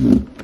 Mm-hmm.